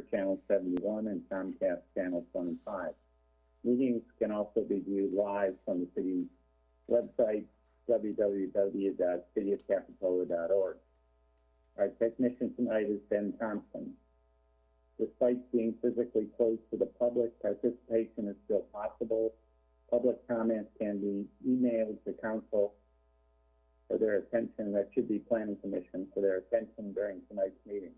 Channel 71 and Comcast Channel 25. Meetings can also be viewed live from the city's website, www.cityofcapitola.org. Our technician tonight is Ben Thompson. Despite being physically closed to the public, participation is still possible. Public comments can be emailed to council for their attention, that should be planning commission, for their attention during tonight's meeting.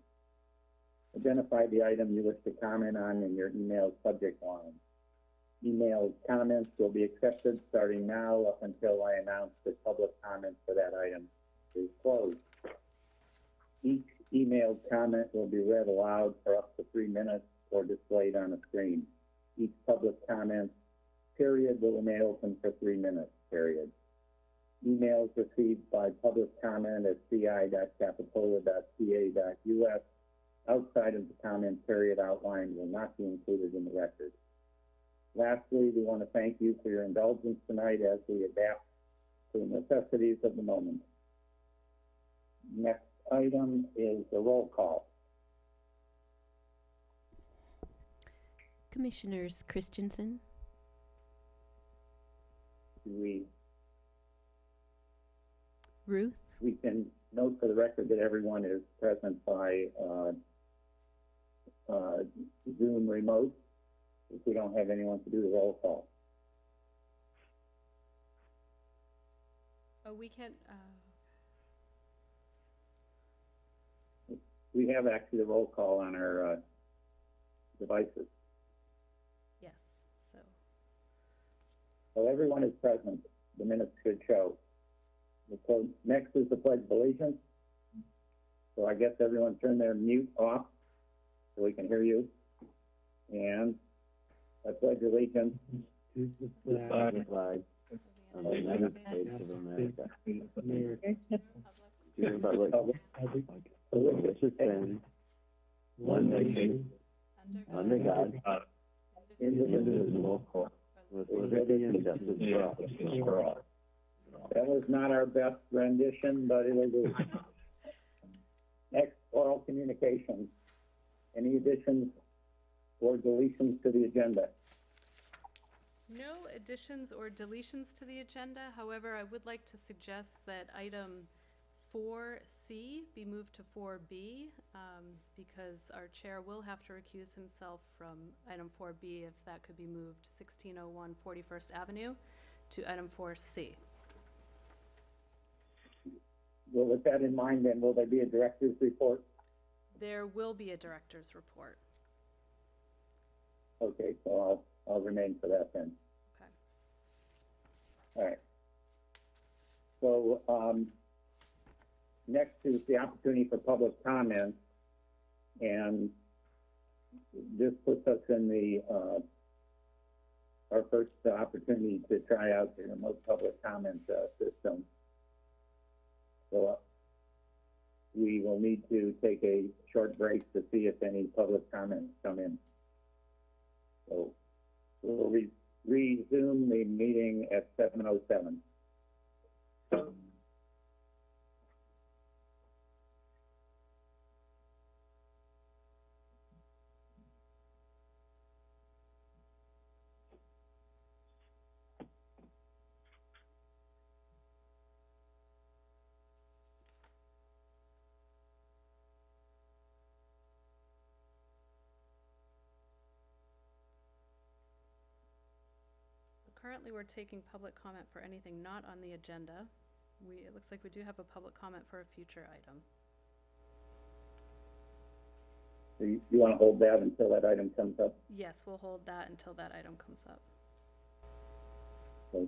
Identify the item you wish to comment on in your email subject line. Email comments will be accepted starting now up until I announce that public comment for that item is closed. Each emailed comment will be read aloud for up to three minutes or displayed on a screen. Each public comment period will remain open for three minutes, period. Emails received by public comment at ci.capitola.ca.us outside of the comment period outlined will not be included in the record. Lastly, we want to thank you for your indulgence tonight as we adapt to the necessities of the moment. Next item is the roll call. Commissioners Christensen, Do we, Ruth, we can note for the record that everyone is present by, uh, uh, Zoom remote, if we don't have anyone to do the roll call. Oh, we can't, uh, We have actually the roll call on our, uh, devices. yes, so, So everyone is present, the minutes should show. So next is the pledge of allegiance. So I guess everyone turn their mute off so we can hear you. And I pledge allegiance to the flag of the United States of America, to the one nation, under God. That was not our best rendition, but it do. Next, oral communications. Any additions or deletions to the agenda? no additions or deletions to the agenda. However, I would like to suggest that item four C be moved to four B, um, because our chair will have to recuse himself from item four B if that could be moved 1601 41st Avenue to item four C. Well, with that in mind, then, will there be a director's report? There will be a director's report. Okay, so I'll, I'll remain for that then. Okay. All right. So, um, next is the opportunity for public comment. And this puts us in the, uh, our first opportunity to try out the remote public comment, uh, system. So, we will need to take a short break to see if any public comments come in. So, we'll re- resume the meeting at seven oh seven. Currently, we're taking public comment for anything not on the agenda. We, it looks like we do have a public comment for a future item. So you, you wanna hold that until that item comes up? Yes, we'll hold that until that item comes up. So,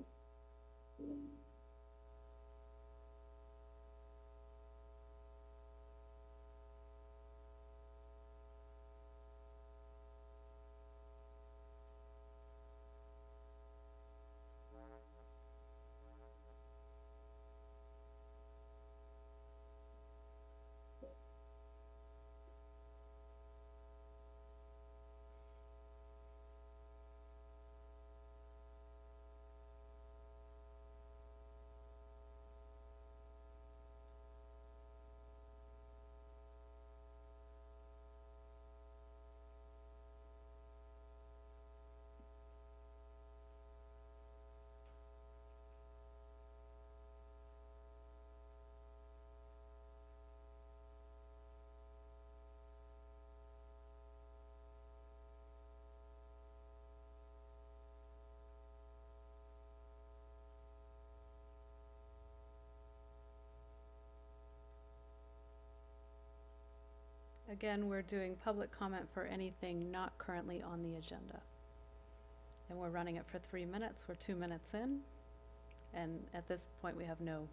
Again, we're doing public comment for anything not currently on the agenda. And we're running it for three minutes. We're two minutes in. And at this point, we have no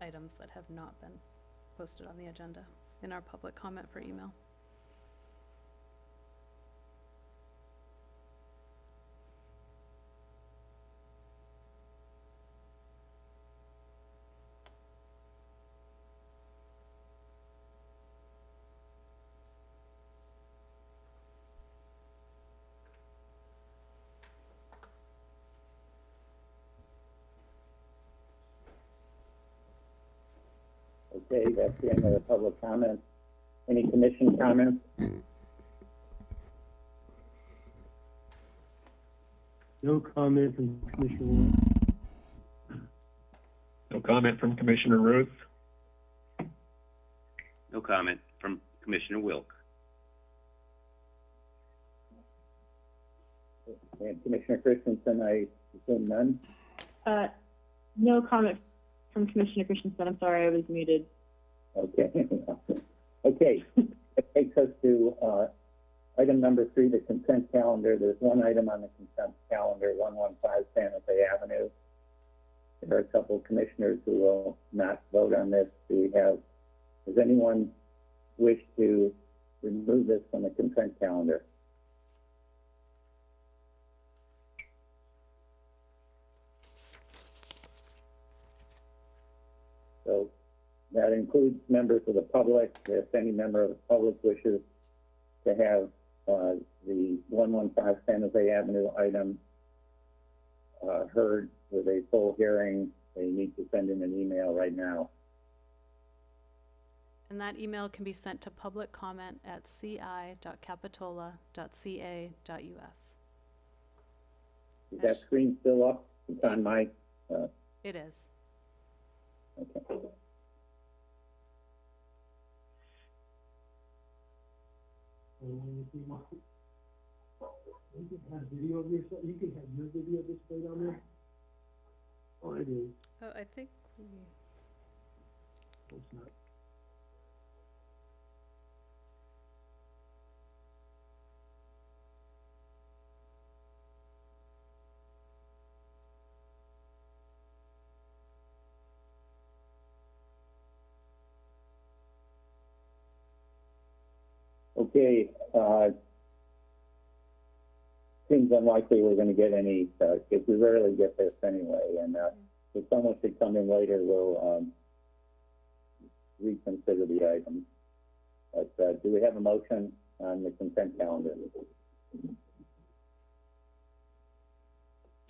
items that have not been posted on the agenda in our public comment for email. Okay, that's the end of the public comments. Any commission comments? No comment from Commissioner Wall. No comment from Commissioner Ruth? No comment from Commissioner Wilk. And Commissioner Christensen, I assume none? Uh, no comment from Commissioner Christensen. I'm sorry, I was muted. Okay. Okay, takes us to, uh, item number three, the consent calendar. There's one item on the consent calendar, one one five Santa Fe Avenue. There are a couple of commissioners who will not vote on this. Do we have, does anyone wish to remove this from the consent calendar? So that includes members of the public. If any member of the public wishes to have uh, the 115 Santa Fe Avenue item uh, heard with a full hearing, they need to send in an email right now. And that email can be sent to public comment at ci.capitola.ca.us. Is that screen still up? It's on my, uh, It is. okay. You can have video of yourself, you can have your video displayed on there? Oh, it is. Oh, I think we, It's not. Okay, uh, seems unlikely we're gonna get any, uh, because we rarely get this anyway, and, uh, if someone should come in later, we'll, um, reconsider the item. But, uh, do we have a motion on the consent calendar?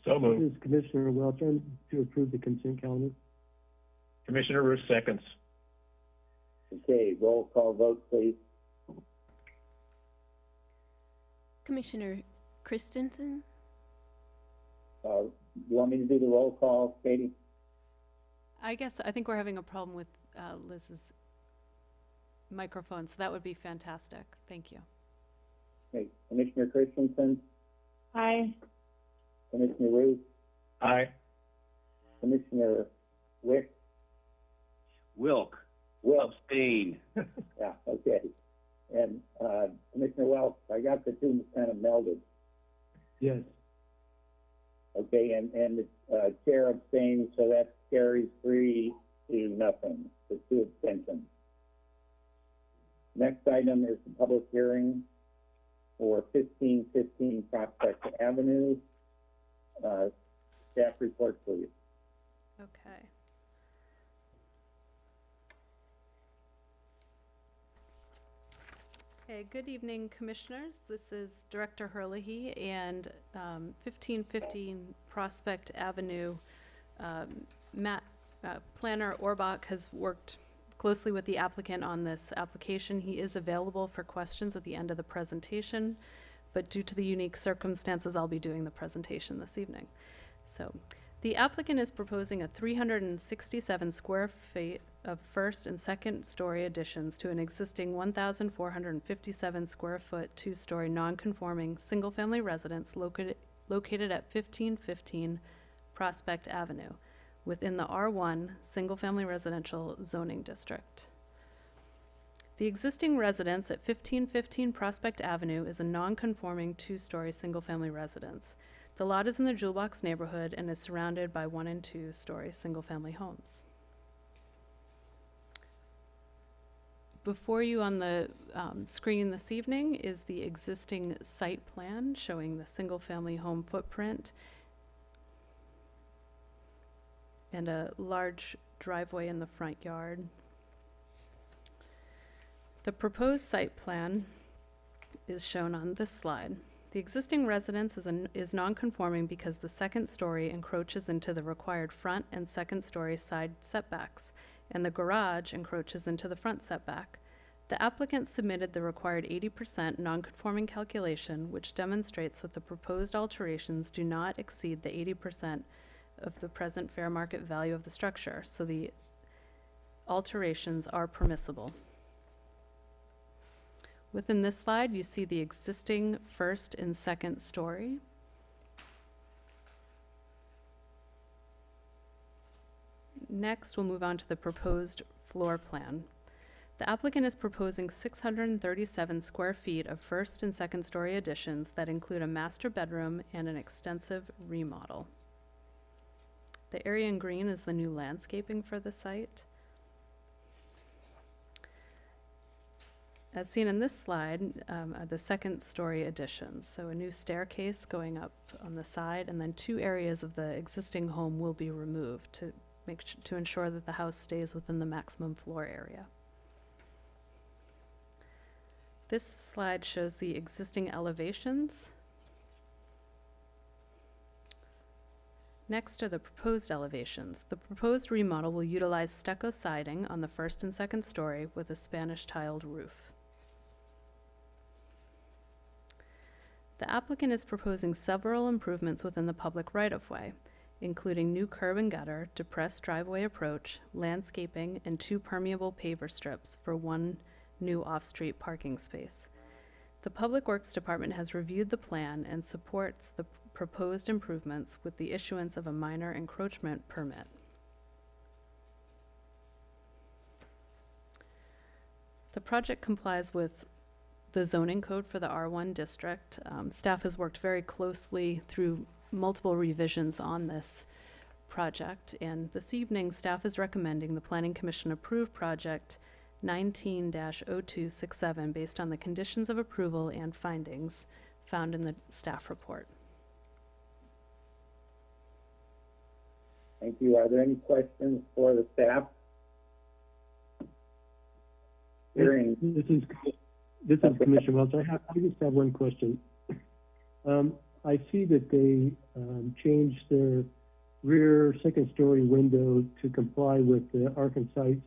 So This moved. is Commissioner Welch, I'm to approve the consent calendar. Commissioner Ruth seconds. Okay, roll call vote, please. Commissioner Christensen, Uh, you want me to do the roll call, Katie? I guess, I think we're having a problem with uh, Liz's microphone, so that would be fantastic. Thank you. Okay, Commissioner Christensen, Hi. Commissioner Ruth, Aye. Commissioner Wick, Wilk, Wilk, abstain. Yeah, okay. And, uh, Commissioner Welch, I got the two kind of melded. Yes. Okay, and, and, uh, chair abstains, so that carries three to nothing, the two abstentions. Next item is the public hearing for fifteen fifteen Prospect Avenue. Uh, staff report, please. Okay. Okay, good evening, Commissioners. This is Director Herlihy and um, 1515 Prospect Avenue. um, Matt, uh, Planner Orbach has worked closely with the applicant on this application. He is available for questions at the end of the presentation, but due to the unique circumstances, I'll be doing the presentation this evening. So, the applicant is proposing a three hundred and sixty-seven square feet of first and second story additions to an existing one thousand four hundred and fifty-seven square foot, two-story, non-conforming, single-family residence located, located at fifteen fifteen Prospect Avenue, within the R one, single-family residential zoning district. The existing residence at fifteen fifteen Prospect Avenue is a non-conforming two-story single-family residence. The lot is in the Jewel Box neighborhood and is surrounded by one and two-story single-family homes. Before you on the um, screen this evening is the existing site plan showing the single-family home footprint and a large driveway in the front yard. The proposed site plan is shown on this slide. The existing residence is, an, is non-conforming because the second story encroaches into the required front and second story side setbacks, and the garage encroaches into the front setback. The applicant submitted the required eighty percent non-conforming calculation, which demonstrates that the proposed alterations do not exceed the eighty percent of the present fair market value of the structure, so the alterations are permissible. Within this slide, you see the existing first and second story. Next, we'll move on to the proposed floor plan. The applicant is proposing six hundred and thirty-seven square feet of first and second story additions that include a master bedroom and an extensive remodel. The area in green is the new landscaping for the site. As seen in this slide, um, the second story additions. So a new staircase going up on the side, and then two areas of the existing home will be removed to make, to ensure that the house stays within the maximum floor area. This slide shows the existing elevations. Next are the proposed elevations. The proposed remodel will utilize stucco siding on the first and second story with a Spanish tiled roof. The applicant is proposing several improvements within the public right-of-way, including new curb and gutter, depressed driveway approach, landscaping, and two permeable paver strips for one new off-street parking space. The Public Works Department has reviewed the plan and supports the proposed improvements with the issuance of a minor encroachment permit. The project complies with the zoning code for the R1 district. Um, staff has worked very closely through multiple revisions on this project, and this evening, staff is recommending the Planning Commission approve project 19-0267 based on the conditions of approval and findings found in the staff report. Thank you. Are there any questions for the staff? Hearing, This is, this is Commissioner Welch. I have, I just have one question. Um, I see that they, um, changed their rear second-story window to comply with the Arch and Site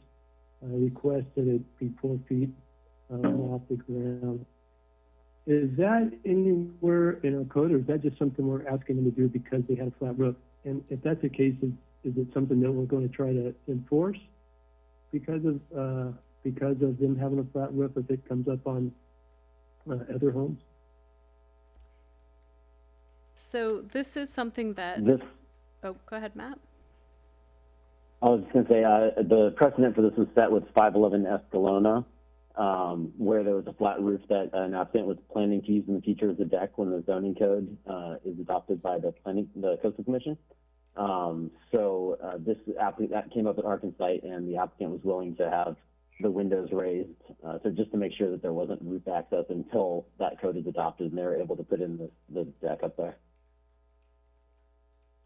uh, request that it be four feet, uh, off the ground. Is that anywhere in our code, or is that just something we're asking them to do because they had a flat roof? And if that's the case, is, is it something that we're going to try to enforce because of, uh, because of them having a flat roof if it comes up on, uh, other homes? So this is something that, This, oh, go ahead, Matt. I was just gonna say, uh, the precedent for this was set with five eleven Escalona, um, where there was a flat roof that an applicant was planning to use in the future as a deck when the zoning code, uh, is adopted by the planning, the coastal commission. Um, so, uh, this applicant, that came up at Arch and Site and the applicant was willing to have the windows raised, uh, so just to make sure that there wasn't roof access until that code is adopted and they were able to put in the, the deck up there.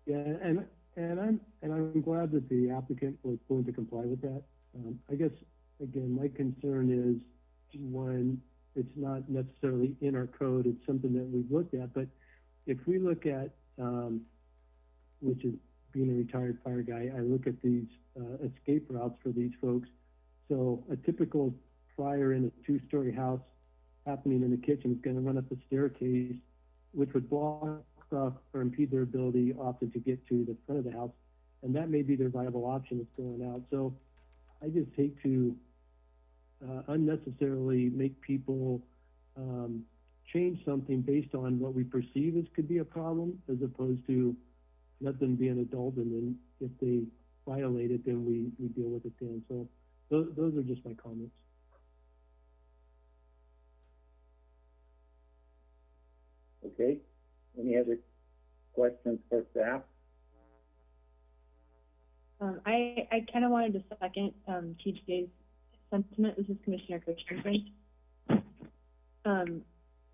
Yeah, and, and I'm, and I'm glad that the applicant was willing to comply with that. Um, I guess, again, my concern is when it's not necessarily in our code, it's something that we've looked at, but if we look at, um, which is being a retired fire guy, I look at these, uh, escape routes for these folks. So a typical fire in a two-story house happening in the kitchen is gonna run up a staircase, which would block stuff or impede their ability often to get to the front of the house, and that may be their viable option that's going out. So I just hate to uh, unnecessarily make people um, change something based on what we perceive as could be a problem, as opposed to let them be an adult, and then if they violate it, then we, we deal with it then. So those, those are just my comments. Okay any other questions for staff? Um, I, I kind of wanted to second, um, TJ's sentiment. This is Commissioner Christensen. Um,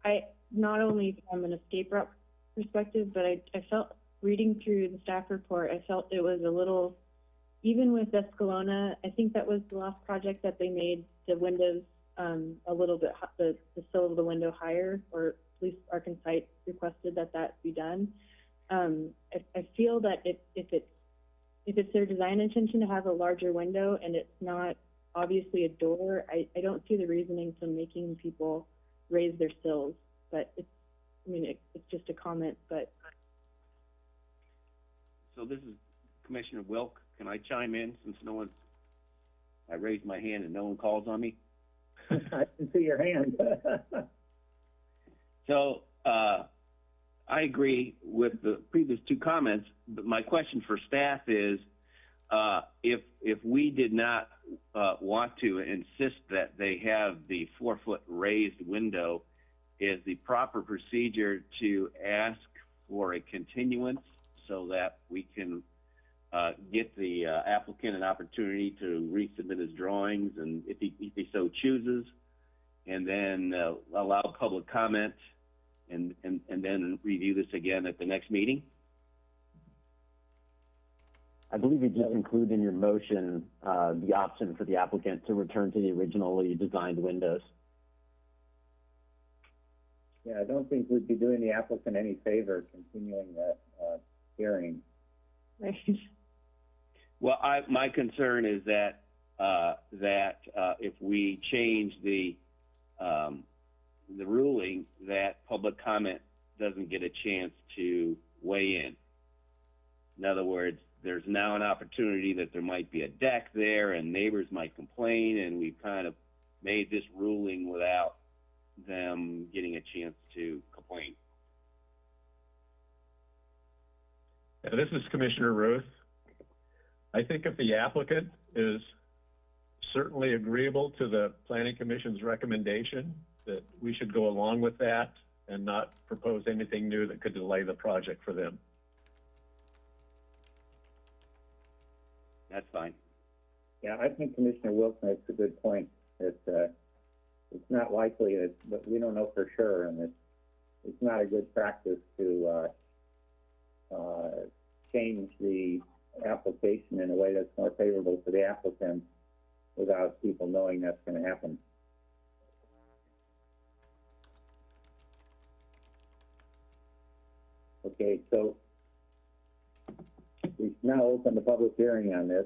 I, not only from an escape route perspective, but I, I felt, reading through the staff report, I felt it was a little, even with Escalona, I think that was the last project that they made the windows, um, a little bit, the, the sill of the window higher, or at least Arch and Site requested that that be done. Um, I, I feel that if, if it's if it's their design intention to have a larger window and it's not obviously a door, I, I don't see the reasoning to making people raise their sills. But it's, I mean, it, it's just a comment, but So this is Commissioner Wilk. Can I chime in since no one's, I raised my hand and no one calls on me? I can see your hand. So, uh, I agree with the previous two comments, but my question for staff is, uh, if, if we did not, uh, want to insist that they have the four-foot raised window, is the proper procedure to ask for a continuance so that we can, uh, get the uh, applicant an opportunity to resubmit his drawings and if he, if he so chooses, and then, uh, allow public comment and, and, and then review this again at the next meeting? I believe you just include in your motion, uh, the option for the applicant to return to the originally designed windows. Yeah, I don't think we'd be doing the applicant any favor continuing that, uh, hearing. right. Well, I, my concern is that, uh, that, uh, if we change the, um, the ruling, that public comment doesn't get a chance to weigh in. In other words, there's now an opportunity that there might be a deck there and neighbors might complain and we've kind of made this ruling without them getting a chance to complain. This is Commissioner Ruth. I think if the applicant is certainly agreeable to the planning commission's recommendation, that we should go along with that and not propose anything new that could delay the project for them. That's fine. Yeah, I think Commissioner Wilson makes a good point, that, uh, it's not likely, that, but we don't know for sure, and it's, it's not a good practice to, uh, uh, change the application in a way that's more favorable to the applicant without people knowing that's gonna happen. Okay, so we now open the public hearing on this.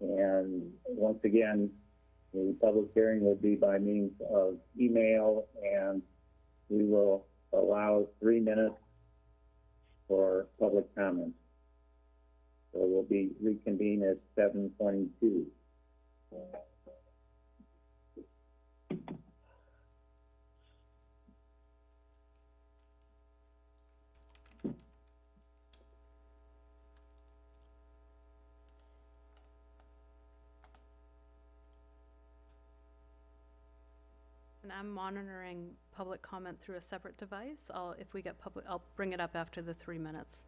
And once again, the public hearing will be by means of email and we will allow three minutes for public comments. So we'll be reconvene at seven twenty-two. And I'm monitoring public comment through a separate device. I'll, if we get public, I'll bring it up after the three minutes.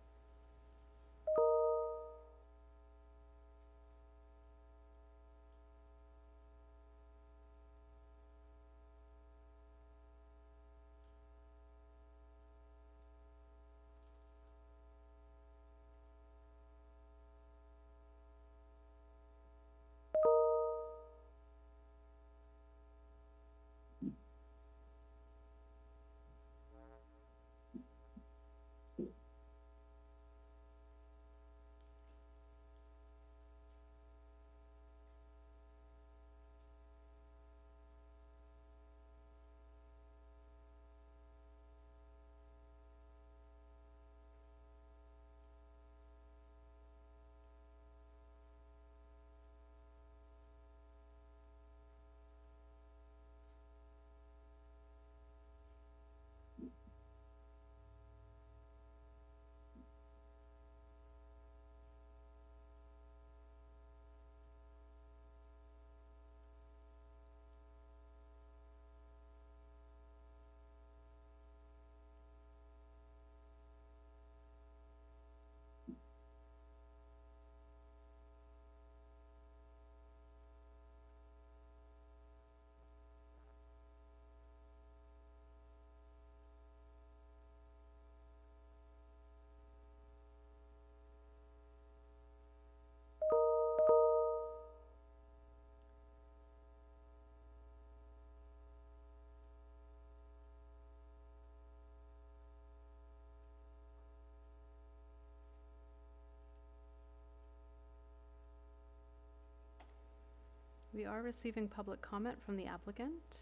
We are receiving public comment from the applicant.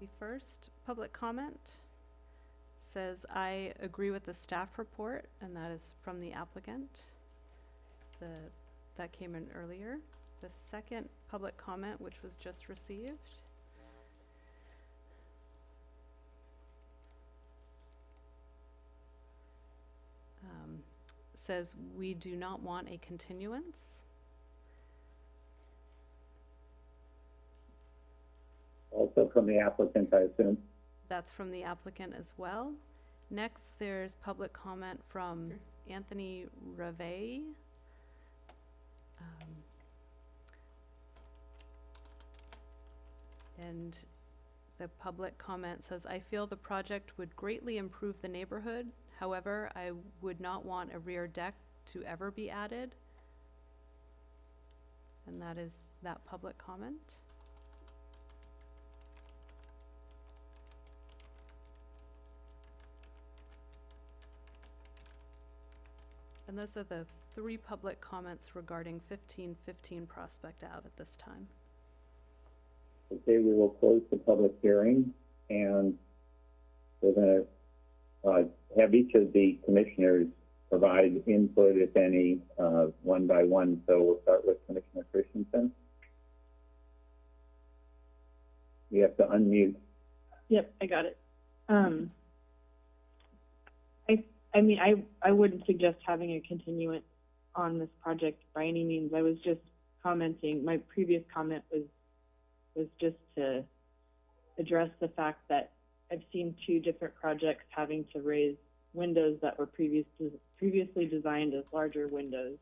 The first public comment says, I agree with the staff report, and that is from the applicant. The, that came in earlier. The second public comment, which was just received, says, we do not want a continuance. Also from the applicant, I assume. That's from the applicant as well. Next, there's public comment from Anthony Reve. Um, And the public comment says, I feel the project would greatly improve the neighborhood. However, I would not want a rear deck to ever be added. And that is that public comment. And those are the three public comments regarding fifteen fifteen Prospect Ave at this time. Okay, we will close the public hearing and we're gonna, uh, have each of the commissioners provide input, if any, uh, one by one. So we'll start with Commissioner Christensen. You have to unmute. Yep, I got it. Um, I, I mean, I, I wouldn't suggest having a continuance on this project by any means. I was just commenting, my previous comment was, was just to address the fact that I've seen two different projects having to raise windows that were previous, previously designed as larger windows.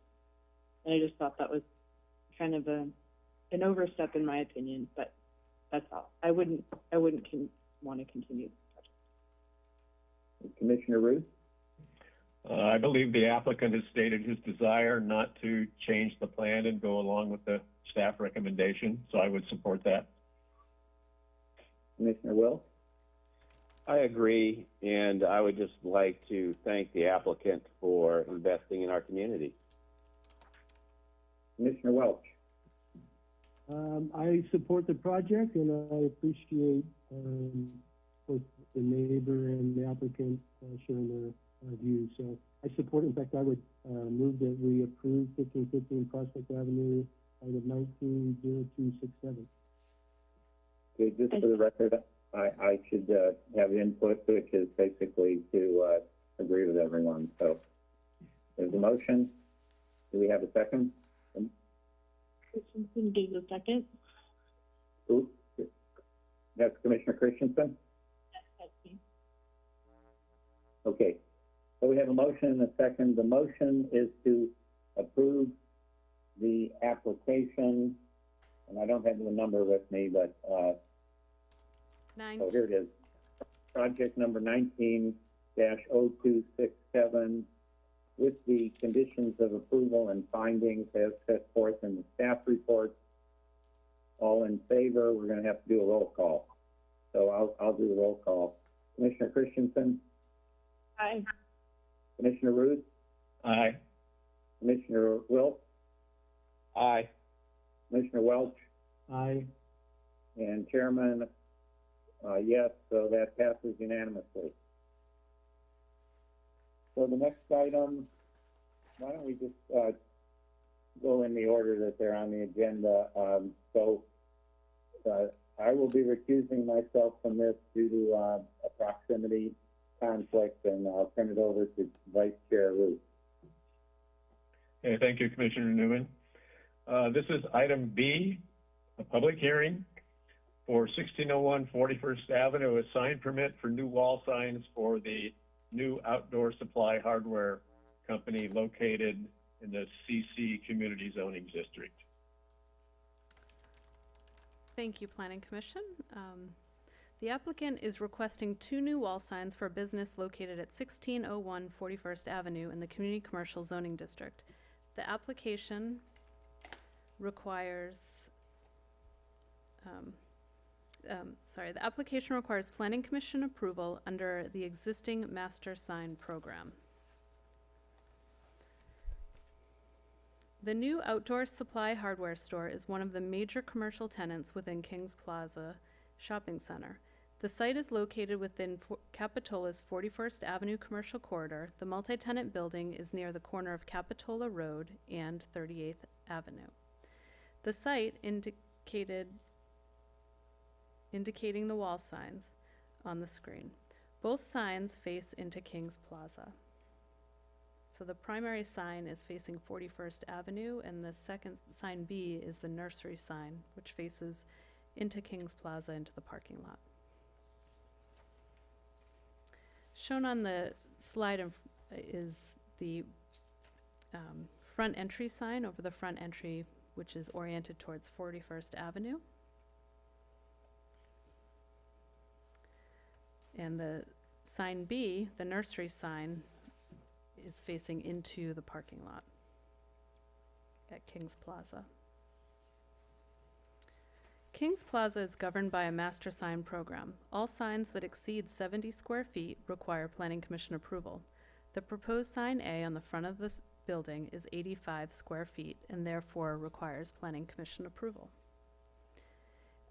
And I just thought that was kind of a, an overstep in my opinion, but that's all. I wouldn't, I wouldn't con- want to continue. Commissioner Ruth? Uh, I believe the applicant has stated his desire not to change the plan and go along with the staff recommendation, so I would support that. Commissioner Wilk? I agree, and I would just like to thank the applicant for investing in our community. Commissioner Welch? Um, I support the project and I appreciate, um, both the neighbor and the applicant uh, sharing their uh, views. So I support, in fact, I would, uh, move that we approve fifteen fifteen Prospect Avenue, item nineteen zero two six seven. Okay, just for the record, I, I should, uh, have input, which is basically to, uh, agree with everyone, so. There's a motion. Do we have a second? Christensen gives a second. Who? That's Commissioner Christensen? Okay, so we have a motion and a second. The motion is to approve the application, and I don't have the number with me, but, uh, Nine, oh, here it is. Project number nineteen dash oh two six seven with the conditions of approval and findings as set forth in the staff report. All in favor, we're gonna have to do a roll call. So I'll, I'll do the roll call. Commissioner Christensen, Aye. Commissioner Ruth, Aye. Commissioner Wilk, Aye. Commissioner Welch, Aye. and Chairman, uh, yes, so that passes unanimously. So the next item, why don't we just, uh, go in the order that they're on the agenda? Um, so, uh, I will be recusing myself from this due to, uh, a proximity conflict, and I'll turn it over to Vice Chair Ruth. Okay, thank you, Commissioner Newman. Uh, this is item B, a public hearing for 1601 41st Avenue, a sign permit for new wall signs for the new outdoor supply hardware company located in the CC Community Zoning District. thank you, Planning Commission. Um, the applicant is requesting two new wall signs for a business located at 1601 41st Avenue in the Community Commercial Zoning District. The application requires, um, um, sorry, the application requires planning commission approval under the existing master sign program. The new outdoor supply hardware store is one of the major commercial tenants within Kings Plaza Shopping Center. The site is located within Capitola's 41st Avenue Commercial Corridor. The multi tenant building is near the corner of Capitola Road and 38th Avenue. The site indicated indicating the wall signs on the screen. Both signs face into Kings Plaza. So the primary sign is facing 41st Avenue, and the second, sign B, is the nursery sign, which faces into Kings Plaza into the parking lot. Shown on the slide is the um, front entry sign over the front entry, which is oriented towards 41st Avenue. And the sign B, the nursery sign, is facing into the parking lot at Kings Plaza. Kings Plaza is governed by a master sign program. All signs that exceed 70 square feet require planning commission approval. The proposed sign A on the front of this building is 85 square feet and therefore requires planning commission approval.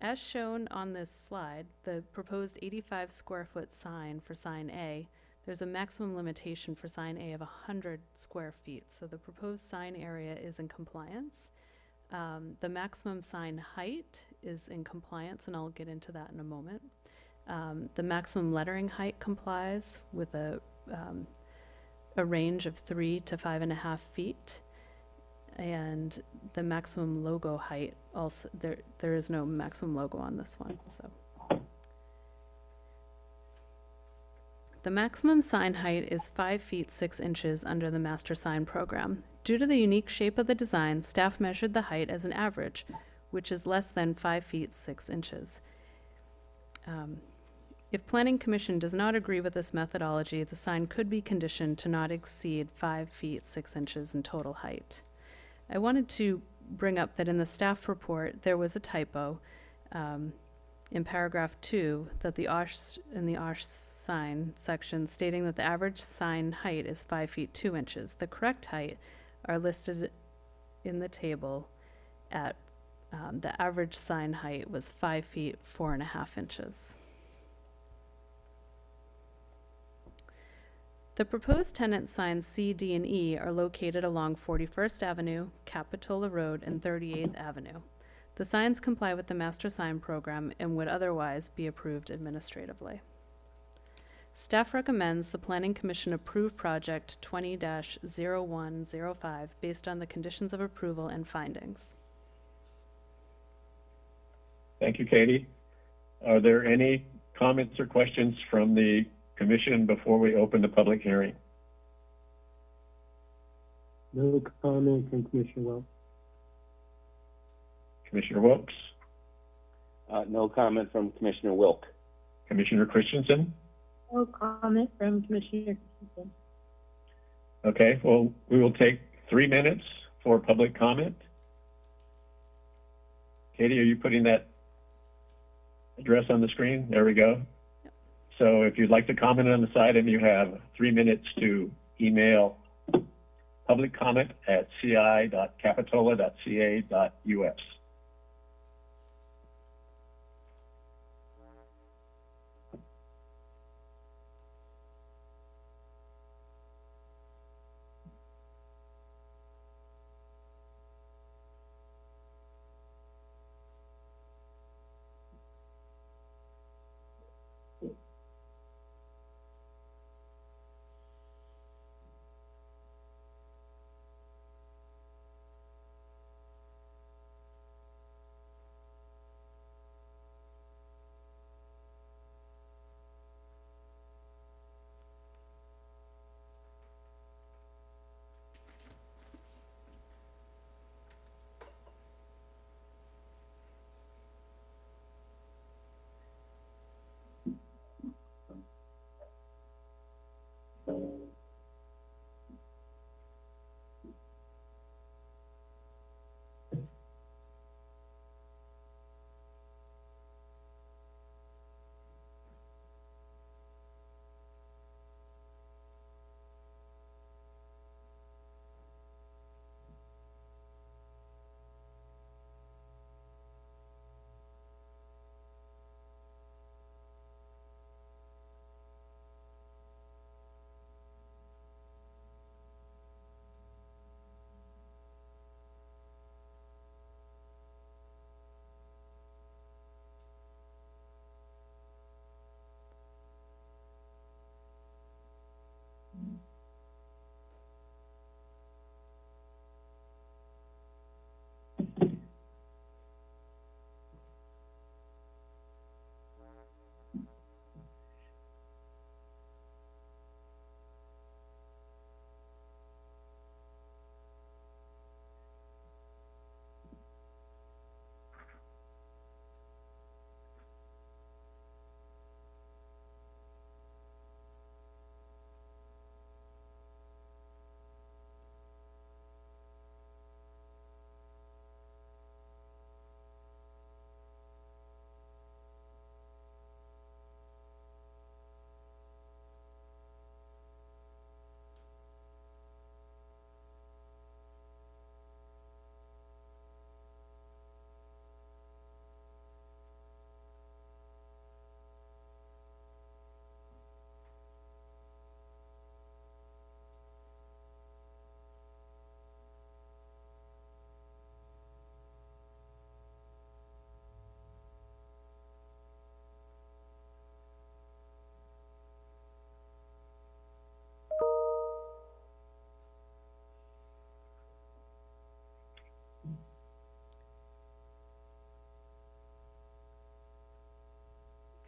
As shown on this slide, the proposed 85 square foot sign for sign A there's a maximum limitation for sign A of 100 square feet, so the proposed sign area is in compliance. Um, the maximum sign height is in compliance, and I'll get into that in a moment. Um, the maximum lettering height complies with a, um, a range of three to five and a half feet. And the maximum logo height also, there, there is no maximum logo on this one, so. The maximum sign height is 5 feet 6 inches under the master sign program. Due to the unique shape of the design, staff measured the height as an average, which is less than 5 feet 6 inches. Um, if Planning Commission does not agree with this methodology, the sign could be conditioned to not exceed 5 feet 6 inches in total height. I wanted to bring up that in the staff report, there was a typo um, in paragraph 2 that the OSH, in the OSH sign section stating that the average sign height is five feet two inches. The correct height are listed in the table at, um, the average sign height was five feet four and a half inches. The proposed tenant signs C, D, and E are located along 41st Avenue, Capitola Road, and 38th Avenue. The signs comply with the master sign program and would otherwise be approved administratively. Staff recommends the Planning Commission approve project twenty 105 based on the conditions of approval and findings. Thank you, Katie. Are there any comments or questions from the commission before we open the public hearing? No comment from Commissioner Welch. Commissioner Wilkes, Uh, no comment from Commissioner Wilk. Commissioner Christensen? No comment from Commissioner Christensen. Okay, well, we will take three minutes for public comment. Katie, are you putting that address on the screen? There we go. So if you'd like to comment on this item, you have three minutes to email public comment at ci.capitola.ca.us.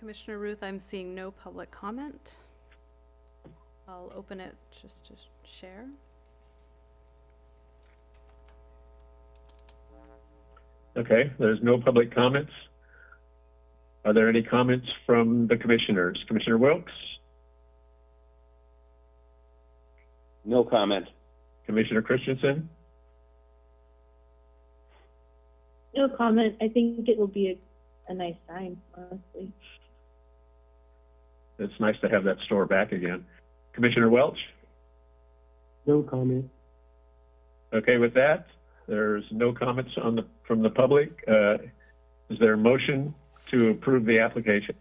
Commissioner Ruth, I'm seeing no public comment. I'll open it just to share. Okay, there's no public comments. Are there any comments from the commissioners? Commissioner Wilks? No comment. Commissioner Christensen? No comment. I think it will be a, a nice sign, honestly. It's nice to have that store back again. Commissioner Welch? No comment. Okay with that? There's no comments on the, from the public. Uh, is there a motion to approve the application?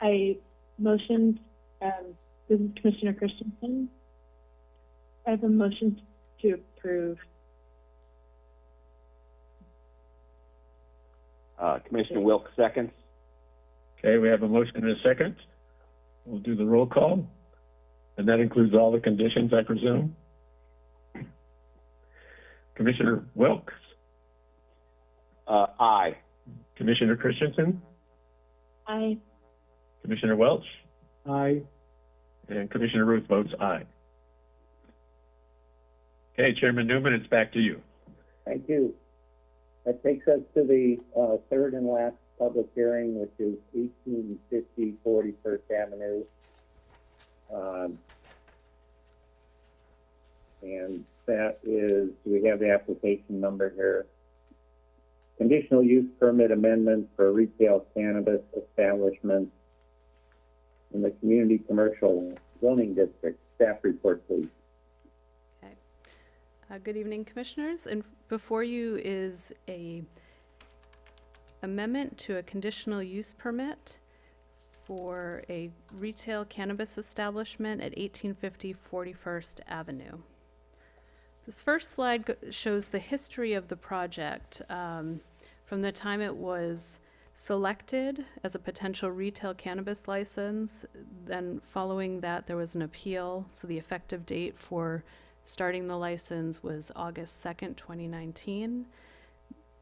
I motioned, um, this is Commissioner Christensen. I have a motion to approve. Uh, Commissioner Wilks seconds. Okay, we have a motion and a second. We'll do the roll call. And that includes all the conditions, I presume? Commissioner Wilks? Uh, aye. Commissioner Christensen? I, Commissioner Welch? Aye. And Commissioner Ruth votes aye. Okay, Chairman Newman, it's back to you. Thank you. That takes us to the, uh, third and last public hearing, which is eighteen fifty Forty-First Avenue. Um, and that is, do we have the application number here? Conditional use permit amendment for retail cannabis establishment in the community commercial zoning district. Staff report, please. Uh, good evening, Commissioners. And before you is a amendment to a conditional use permit for a retail cannabis establishment at 1850 41st Avenue. This first slide shows the history of the project um, from the time it was selected as a potential retail cannabis license. Then, following that, there was an appeal. So, the effective date for starting the license was August 2nd, 2019.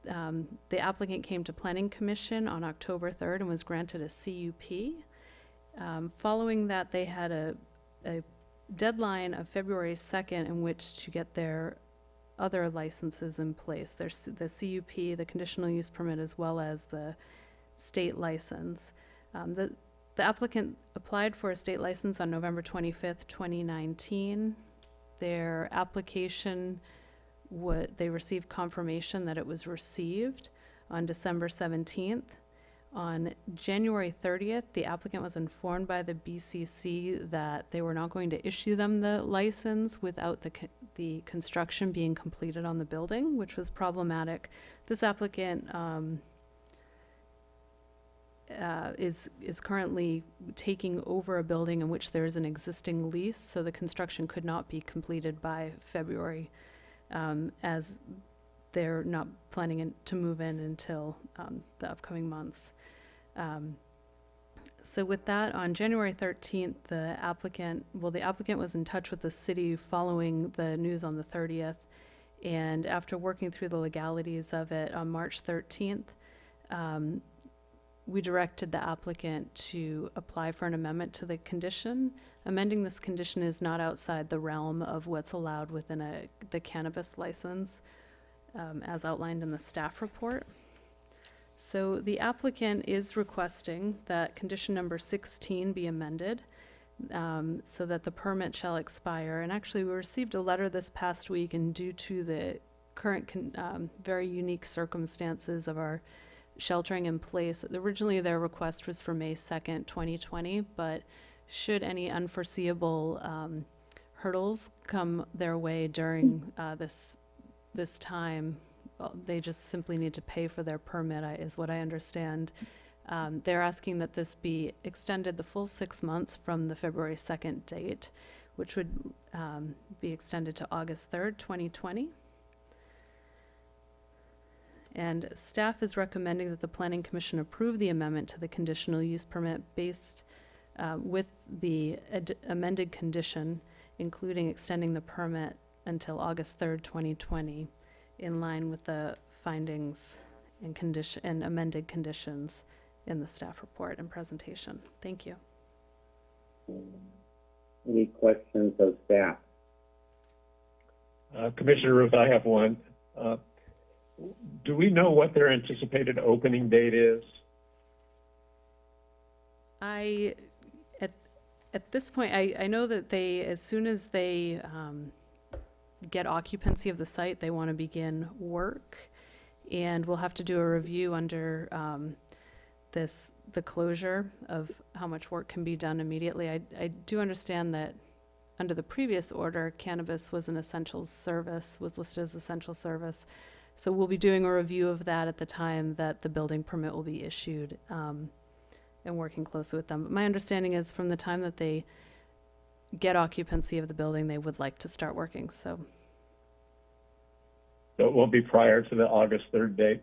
Um, the applicant came to Planning Commission on October 3rd and was granted a CUP. Um, following that, they had a, a deadline of February 2nd in which to get their other licenses in place. There's the CUP, the conditional use permit, as well as the state license. Um, the, the applicant applied for a state license on November 25th, 2019. Their application, wa- they received confirmation that it was received on December 17th. On January 30th, the applicant was informed by the BCC that they were not going to issue them the license without the, the construction being completed on the building, which was problematic. This applicant um, uh, is, is currently taking over a building in which there is an existing lease, so the construction could not be completed by February, um, as they're not planning in- to move in until um, the upcoming months. Um, So with that, on January 13th, the applicant, well, the applicant was in touch with the city following the news on the 30th. And after working through the legalities of it, on March 13th, um, we directed the applicant to apply for an amendment to the condition. Amending this condition is not outside the realm of what's allowed within a, the cannabis license, um, as outlined in the staff report. So the applicant is requesting that condition number 16 be amended um, so that the permit shall expire. And actually, we received a letter this past week, and due to the current um, very unique circumstances of our sheltering in place, originally their request was for May 2nd, 2020, but should any unforeseeable um, hurdles come their way during uh, this this time, they just simply need to pay for their permit, I- is what I understand. Um, they're asking that this be extended the full six months from the February 2nd date, which would um, be extended to August 3rd, 2020. And staff is recommending that the Planning Commission approve the amendment to the conditional use permit based uh, with the ad- amended condition, including extending the permit until August 3rd, 2020 in line with the findings and condition, and amended conditions in the staff report and presentation. Thank you. Any questions of staff? Uh, Commissioner Ruth, I have one. Uh, do we know what their anticipated opening date is? I, at, at this point, I, I know that they, as soon as they, um, get occupancy of the site, they want to begin work. And we'll have to do a review under, um, this, the closure of how much work can be done immediately. I, I do understand that under the previous order, cannabis was an essential service, was listed as essential service. So we'll be doing a review of that at the time that the building permit will be issued, um, and working closely with them. But my understanding is from the time that they get occupancy of the building, they would like to start working, so. So it won't be prior to the August 3rd date?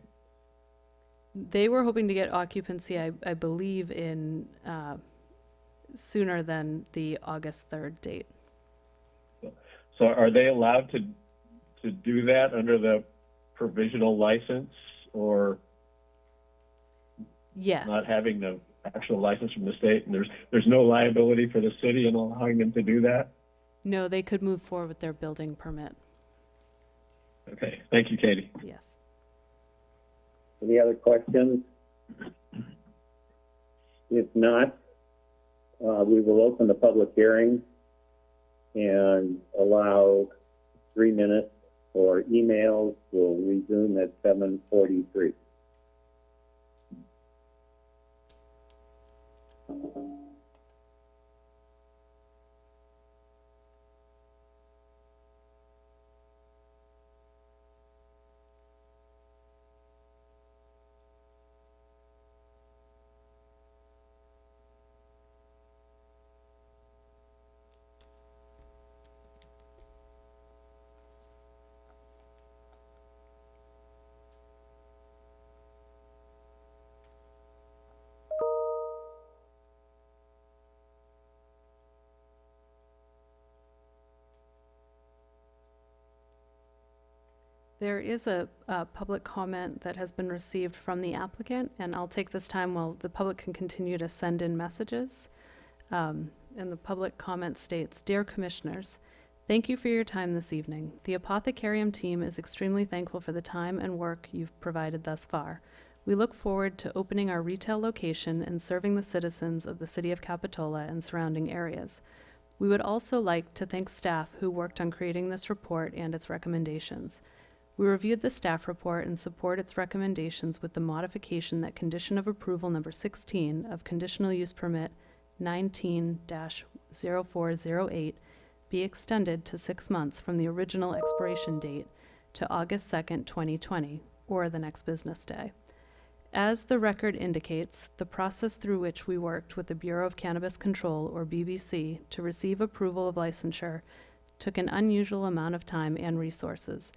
They were hoping to get occupancy, I, I believe, in, uh, sooner than the August third date. So are they allowed to, to do that under the provisional license or Yes. not having the actual license from the state, and there's there's no liability for the city in allowing them to do that? No, they could move forward with their building permit. Okay, thank you, Katie. Yes. Any other questions? If not, uh, we will open the public hearing and allow three minutes for emails. We'll resume at 743. There is a, a public comment that has been received from the applicant, and I'll take this time while the public can continue to send in messages. Um, and the public comment states, Dear Commissioners, thank you for your time this evening. The Apothecarium team is extremely thankful for the time and work you've provided thus far. We look forward to opening our retail location and serving the citizens of the city of Capitola and surrounding areas. We would also like to thank staff who worked on creating this report and its recommendations. We reviewed the staff report and support its recommendations with the modification that condition of approval number 16 of conditional use permit 19-0408 be extended to six months from the original expiration date to August 2nd, 2020, or the next business day. As the record indicates, the process through which we worked with the Bureau of Cannabis Control, or BBC, to receive approval of licensure took an unusual amount of time and resources.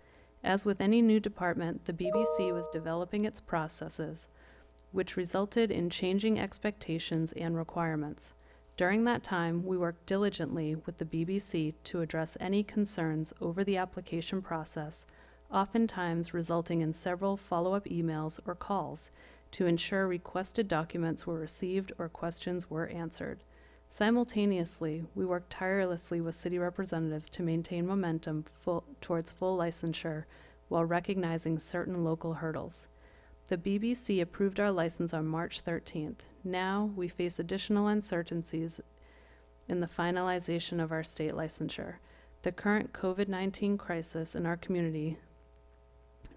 As with any new department, the BBC was developing its processes, which resulted in changing expectations and requirements. During that time, we worked diligently with the BBC to address any concerns over the application process, oftentimes resulting in several follow-up emails or calls to ensure requested documents were received or questions were answered. Simultaneously, we worked tirelessly with city representatives to maintain momentum full, towards full licensure while recognizing certain local hurdles. The BBC approved our license on March 13th. Now we face additional uncertainties in the finalization of our state licensure. The current COVID 19 crisis in our community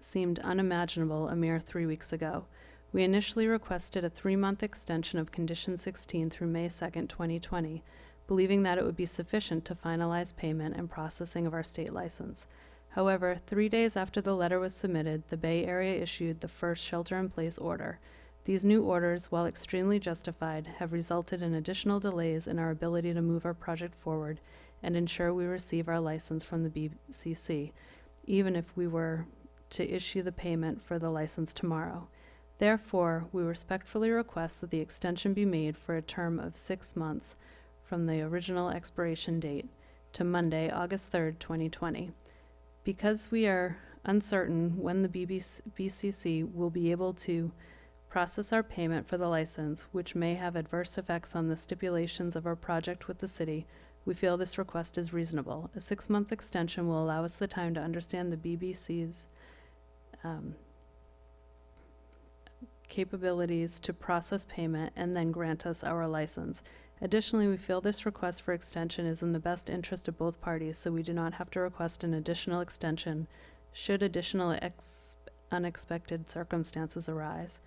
seemed unimaginable a mere three weeks ago. We initially requested a three-month extension of Condition 16 through May 2nd, 2020, believing that it would be sufficient to finalize payment and processing of our state license. However, three days after the letter was submitted, the Bay Area issued the first shelter-in-place order. These new orders, while extremely justified, have resulted in additional delays in our ability to move our project forward and ensure we receive our license from the BCC, even if we were to issue the payment for the license tomorrow. Therefore, we respectfully request that the extension be made for a term of six months from the original expiration date to Monday, August 3rd, 2020. Because we are uncertain when the BBC, BCC will be able to process our payment for the license, which may have adverse effects on the stipulations of our project with the city, we feel this request is reasonable. A six-month extension will allow us the time to understand the BBC's um, capabilities to process payment and then grant us our license. Additionally, we feel this request for extension is in the best interest of both parties, so we do not have to request an additional extension should additional ex- unexpected circumstances arise.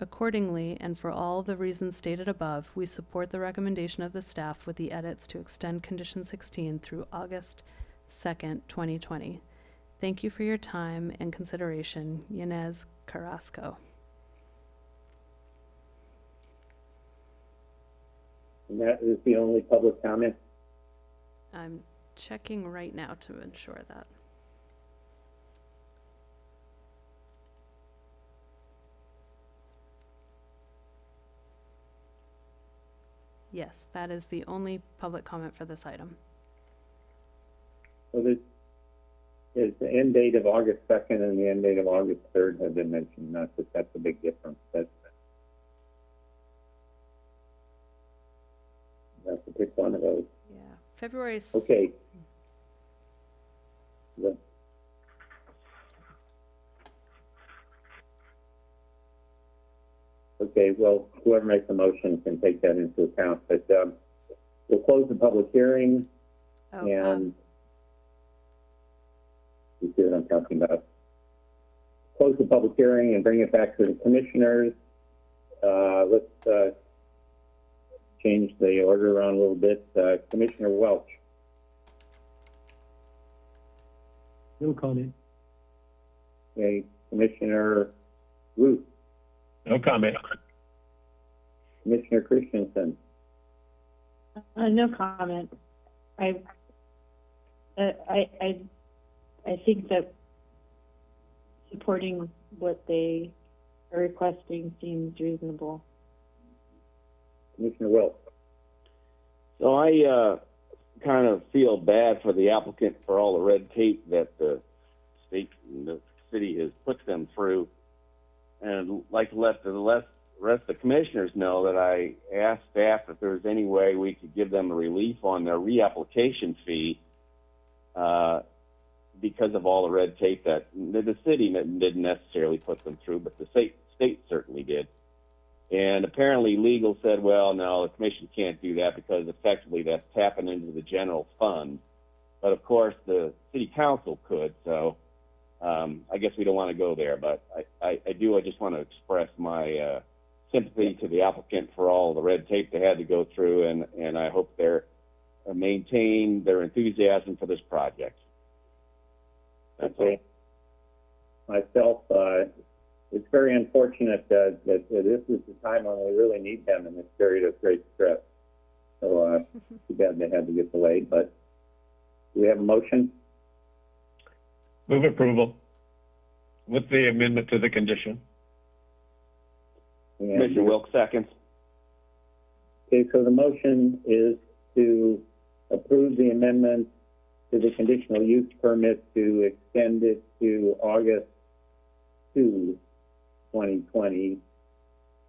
Accordingly, and for all the reasons stated above, we support the recommendation of the staff with the edits to extend condition sixteen through August second, twenty twenty. Thank you for your time and consideration, Yanez Carrasco. And that is the only public comment. I'm checking right now to ensure that. Yes, that is the only public comment for this item. So this is the end date of August second and the end date of August third have been mentioned, not that that's a big difference, that's you have to pick one of those. Yeah, February. s- Okay. The- Okay, well, whoever makes the motion can take that into account, but, um, we'll close the public hearing Oh, um, and you see what I'm talking about. Close the public hearing and bring it back to the commissioners. Uh, let's, uh, change the order around a little bit. Uh, Commissioner Welch, No comment. okay, Commissioner Ruth, No comment. Commissioner Christensen, Uh, no comment. I, uh, I, I, I think that supporting what they are requesting seems reasonable. Commissioner Welch. So I, uh, kind of feel bad for the applicant for all the red tape that the state and the city has put them through. And I'd like to let the rest, of the commissioners know that I asked staff if there was any way we could give them a relief on their reapplication fee, uh, because of all the red tape that the, the city didn't necessarily put them through, but the state, state certainly did. And apparently legal said, well, no, the commission can't do that because effectively that's tapping into the general fund. But of course, the city council could, so, um, I guess we don't want to go there, but I, I, I do, I just want to express my, uh, sympathy to the applicant for all the red tape they had to go through, and, and I hope they're, uh, maintain their enthusiasm for this project. That's. Okay. Myself, uh, it's very unfortunate that, that that this is the time when we really need them in this period of great stress. So, uh, too bad they had to get delayed, but do we have a motion? Move approval with the amendment to the condition. And- Commissioner Wilk seconds. Okay, so the motion is to approve the amendment to the conditional use permit to extend it to August 2, 2020,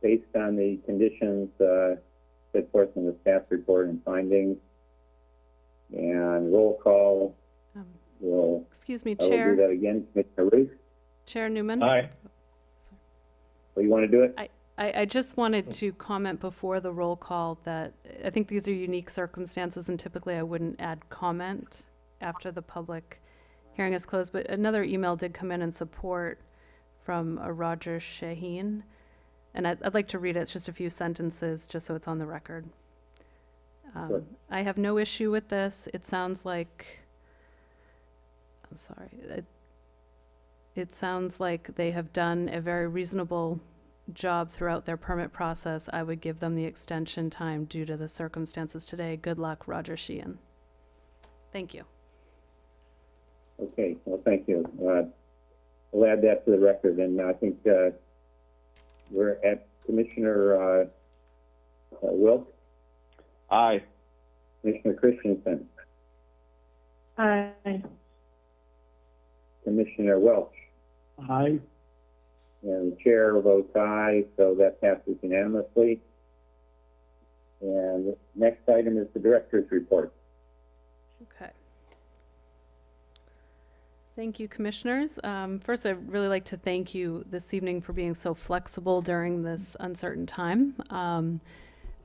based on the conditions, uh, set forth in the staff report and findings. And roll call, Um, will, Excuse me, I will do Chair, that again. Commissioner Ruth, Chair Newman? Aye. oh, you want to do it? I, I just wanted to comment before the roll call that I think these are unique circumstances and typically I wouldn't add comment after the public hearing is closed, but another email did come in in support from a Roger Shaheen. And I'd, I'd like to read it, it's just a few sentences, just so it's on the record. Sure. Um, I have no issue with this. It sounds like, I'm sorry, it, it sounds like they have done a very reasonable job throughout their permit process, I would give them the extension time due to the circumstances today. Good luck, Roger Sheehan. Thank you. Okay, well, thank you. Uh, we'll add that to the record, and I think, uh, we're at Commissioner, uh, uh, Wilk, Aye. Commissioner Christensen, Aye. Commissioner Commissioner Welch. Aye. And the chair votes aye, so that passes unanimously. And next item is the director's report. Okay. Thank you, Commissioners. Um, First, I'd really like to thank you this evening for being so flexible during this uncertain time. Um,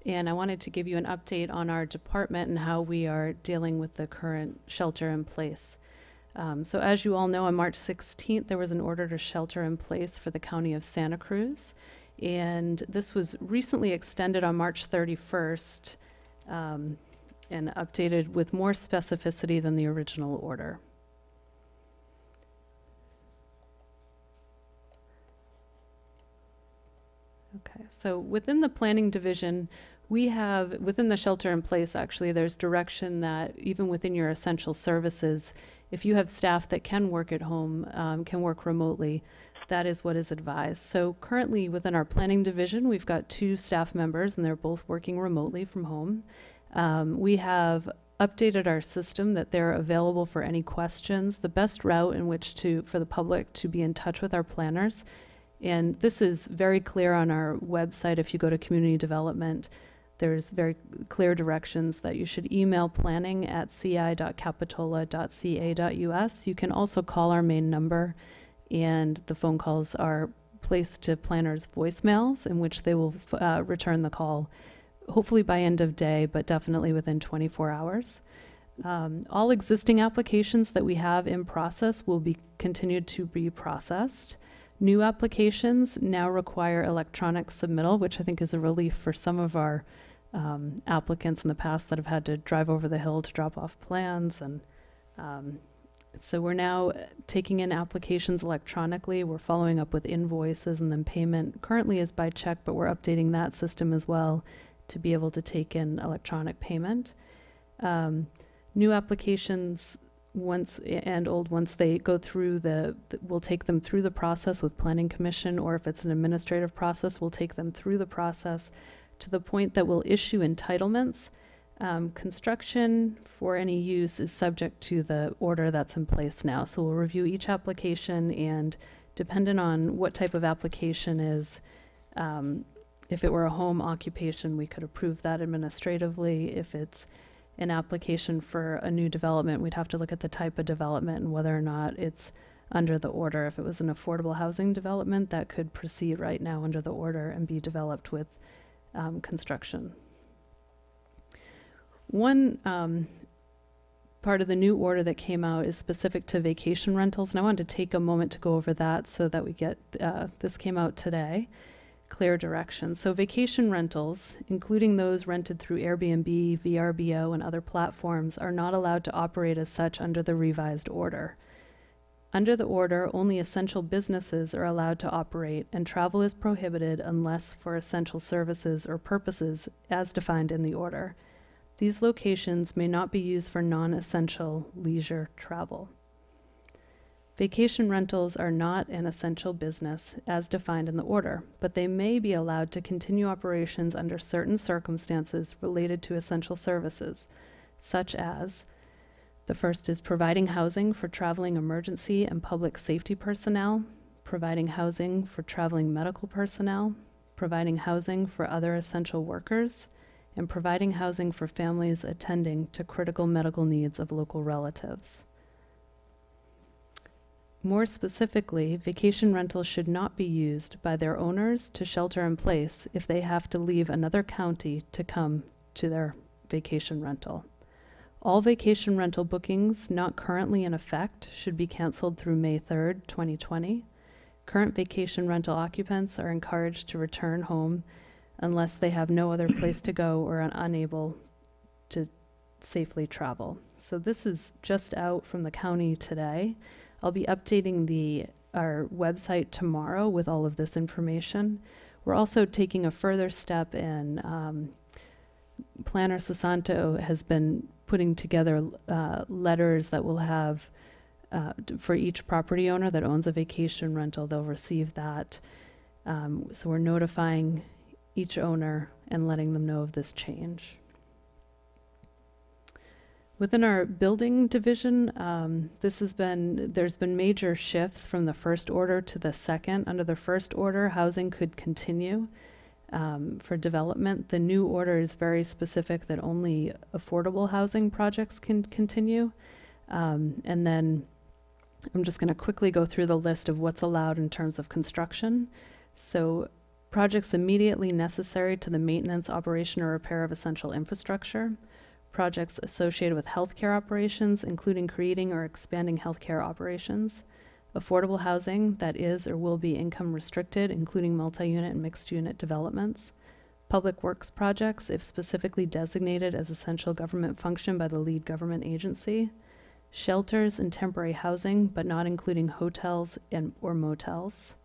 And I wanted to give you an update on our department and how we are dealing with the current shelter in place. Um, So as you all know, on March 16th, there was an order to shelter in place for the county of Santa Cruz. And this was recently extended on March 31st um, and updated with more specificity than the original order. Okay, so within the planning division, we have, within the shelter in place, actually, there's direction that even within your essential services, if you have staff that can work at home, um, can work remotely, that is what is advised. So currently, within our planning division, we've got two staff members, and they're both working remotely from home. Um, we have updated our system that they're available for any questions. The best route in which to, for the public to be in touch with our planners and this is very clear on our website. If you go to community development, there's very clear directions that you should email planning at ci.capitola.ca.us. You can also call our main number, and the phone calls are placed to planners' voicemails, in which they will uh, return the call, hopefully by end of day, but definitely within 24 hours. Um, all existing applications that we have in process will be continued to be processed. New applications now require electronic submittal, which I think is a relief for some of our um, applicants in the past that have had to drive over the hill to drop off plans. And um, so we're now taking in applications electronically. We're following up with invoices and then payment. Currently is by check, but we're updating that system as well to be able to take in electronic payment. Um, new applications once and old once they go through the, we'll take them through the process with planning commission or if it's an administrative process we'll take them through the process to the point that we'll issue entitlements. Um, construction for any use is subject to the order that's in place now. So we'll review each application and dependent on what type of application is um, if it were a home occupation we could approve that administratively. If it's an application for a new development, we'd have to look at the type of development and whether or not it's under the order. If it was an affordable housing development, that could proceed right now under the order and be developed with um, construction. One um, part of the new order that came out is specific to vacation rentals, and I wanted to take a moment to go over that so that we get, uh, this came out today clear direction. So vacation rentals, including those rented through Airbnb, VRBO, and other platforms, are not allowed to operate as such under the revised order. Under the order, only essential businesses are allowed to operate, and travel is prohibited unless for essential services or purposes as defined in the order. These locations may not be used for non essential leisure travel. Vacation rentals are not an essential business as defined in the order, but they may be allowed to continue operations under certain circumstances related to essential services, such as the first is providing housing for traveling emergency and public safety personnel, providing housing for traveling medical personnel, providing housing for other essential workers, and providing housing for families attending to critical medical needs of local relatives. More specifically, vacation rentals should not be used by their owners to shelter in place if they have to leave another county to come to their vacation rental. All vacation rental bookings not currently in effect should be canceled through May 3rd, 2020. Current vacation rental occupants are encouraged to return home unless they have no other place to go or are unable to safely travel. So this is just out from the county today. I'll be updating the our website tomorrow with all of this information. We're also taking a further step in um, Planner Sasanto has been putting together uh, letters that will have uh, for each property owner that owns a vacation rental, they'll receive that. Um, so we're notifying each owner and letting them know of this change. Within our building division, um, this has been, there's been major shifts from the first order to the second. Under the first order, housing could continue um, for development. The new order is very specific that only affordable housing projects can continue. Um, and then I'm just going to quickly go through the list of what's allowed in terms of construction. So, projects immediately necessary to the maintenance, operation, or repair of essential infrastructure projects associated with healthcare operations, including creating or expanding healthcare operations, affordable housing that is or will be income restricted, including multi-unit and mixed-unit developments, public works projects if specifically designated as essential government function by the lead government agency, shelters and temporary housing, but not including hotels and or motels,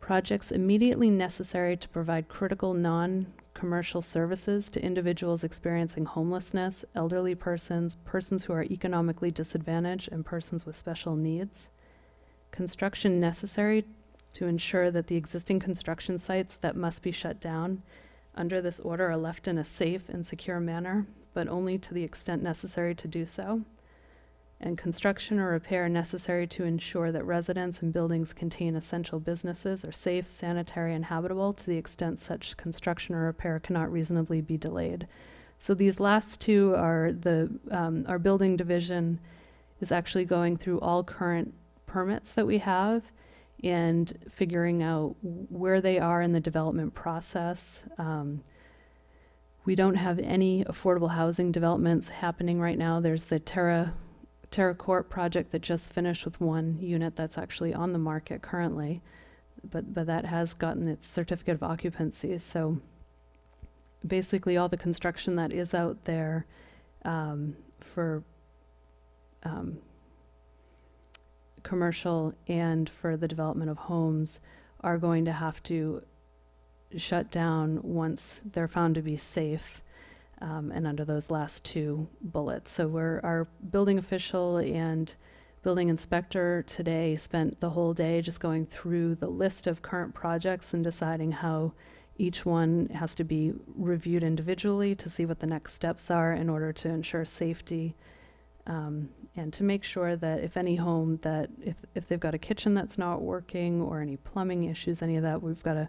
projects immediately necessary to provide critical non commercial services to individuals experiencing homelessness, elderly persons, persons who are economically disadvantaged, and persons with special needs. Construction necessary to ensure that the existing construction sites that must be shut down under this order are left in a safe and secure manner, but only to the extent necessary to do so. And construction or repair necessary to ensure that residents and buildings contain essential businesses are safe, sanitary, and habitable to the extent such construction or repair cannot reasonably be delayed. So these last two are the, um, our building division is actually going through all current permits that we have and figuring out where they are in the development process. Um, we don't have any affordable housing developments happening right now. There's the Terra TerraCorp project that just finished with one unit that's actually on the market currently, but but that has gotten its certificate of occupancy. So basically, all the construction that is out there um, for um, commercial and for the development of homes are going to have to shut down once they're found to be safe um, and under those last two bullets. So we're, our building official and building inspector today spent the whole day just going through the list of current projects and deciding how each one has to be reviewed individually to see what the next steps are in order to ensure safety um, and to make sure that if any home that if, if they've got a kitchen that's not working or any plumbing issues any of that we've got to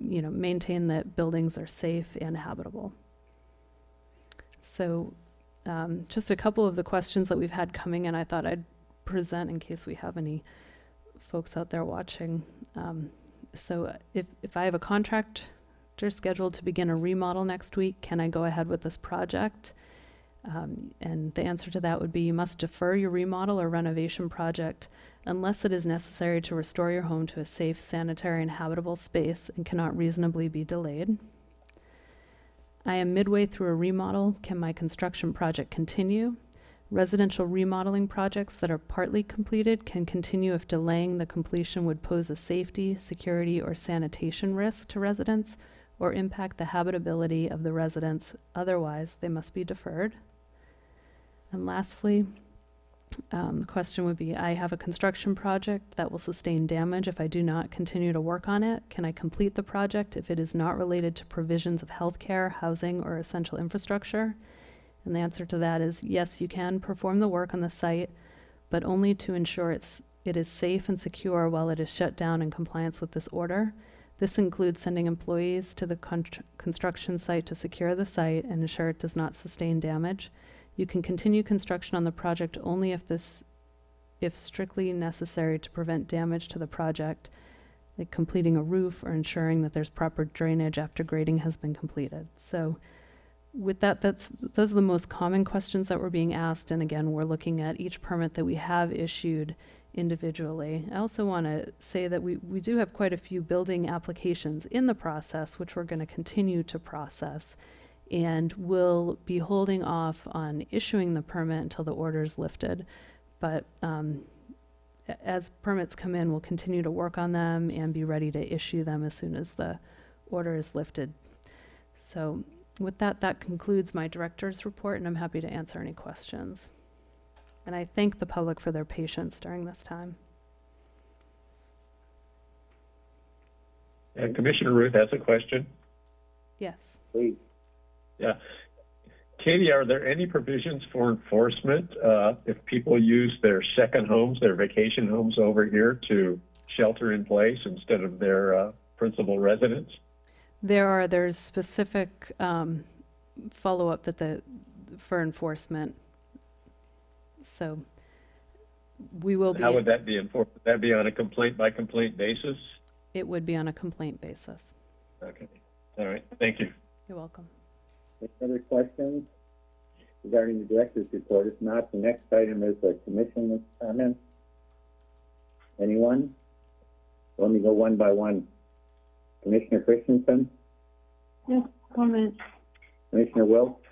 you know maintain that buildings are safe and habitable so um, just a couple of the questions that we've had coming in, I thought I'd present in case we have any folks out there watching. Um, so if, if I have a contractor scheduled to begin a remodel next week, can I go ahead with this project? Um, and the answer to that would be you must defer your remodel or renovation project unless it is necessary to restore your home to a safe, sanitary, and habitable space and cannot reasonably be delayed. I am midway through a remodel. Can my construction project continue? Residential remodeling projects that are partly completed can continue if delaying the completion would pose a safety, security, or sanitation risk to residents or impact the habitability of the residents. Otherwise, they must be deferred. And lastly, um, the question would be, I have a construction project that will sustain damage if I do not continue to work on it. Can I complete the project if it is not related to provisions of healthcare, housing, or essential infrastructure? And the answer to that is yes, you can perform the work on the site, but only to ensure it's, it is safe and secure while it is shut down in compliance with this order. This includes sending employees to the construction site to secure the site and ensure it does not sustain damage you can continue construction on the project only if this, if strictly necessary to prevent damage to the project, like completing a roof or ensuring that there's proper drainage after grading has been completed. So with that, that's, those are the most common questions that were being asked. And again, we're looking at each permit that we have issued individually. I also want to say that we, we do have quite a few building applications in the process, which we're going to continue to process and will be holding off on issuing the permit until the order is lifted. But um, as permits come in, we'll continue to work on them and be ready to issue them as soon as the order is lifted. So with that, that concludes my director's report, and I'm happy to answer any questions. And I thank the public for their patience during this time. And Commissioner Ruth has a question. Yes. Please. Yeah. Katie, are there any provisions for enforcement uh, if people use their second homes, their vacation homes over here to shelter in place instead of their uh, principal residence? There are, there's specific um, follow-up that the, for enforcement. So we will be, How would that be enforced? Would that be on a complaint by complaint basis? it would be on a complaint basis. Okay, all right, thank you. You're welcome. Any other questions regarding the director's report? If not, the next item is a commission's comment. Anyone? Let me go one by one. Commissioner Christensen, No comment. Commissioner Wilk,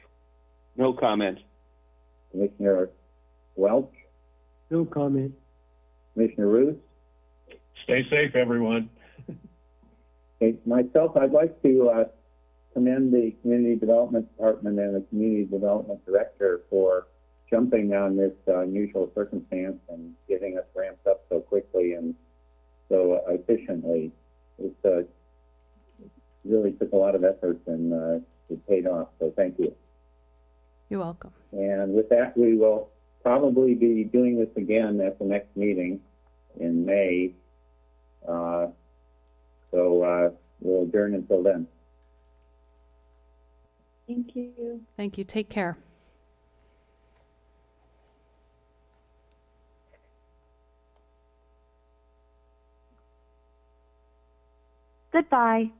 No comment. Commissioner Welch, No comment. Commissioner Ruth. Stay safe, everyone. Okay, myself, I'd like to, uh, commend the Community Development Department and the Community Development Director for jumping on this uh, unusual circumstance and getting us ramped up so quickly and so efficiently. It, uh, really took a lot of effort and, uh, it paid off, so thank you. You're welcome. And with that, we will probably be doing this again at the next meeting in May. Uh, so, uh, we'll adjourn until then. Thank you. Thank you. Take care. Goodbye.